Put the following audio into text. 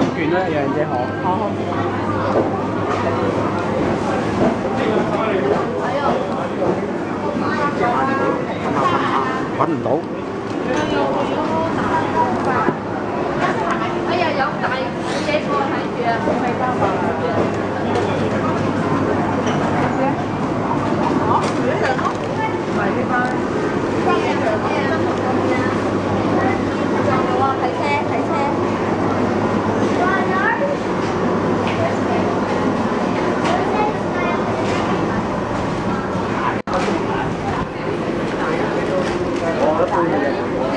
肉卷啦，有人借好。好好揾唔到。Yeah.